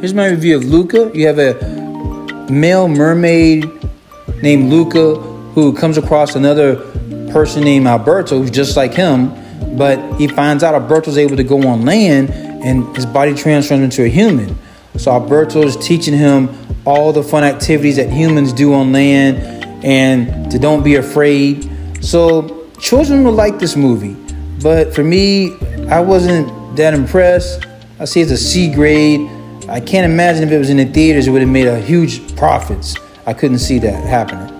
Here's my review of Luca. You have a male mermaid named Luca who comes across another person named Alberto who's just like him, but he finds out Alberto's able to go on land and his body transforms into a human. So Alberto is teaching him all the fun activities that humans do on land and to don't be afraid. So children will like this movie, but for me, I wasn't that impressed. I see it's a C grade. I can't imagine if it was in the theaters, it would have made a huge profits. I couldn't see that happening.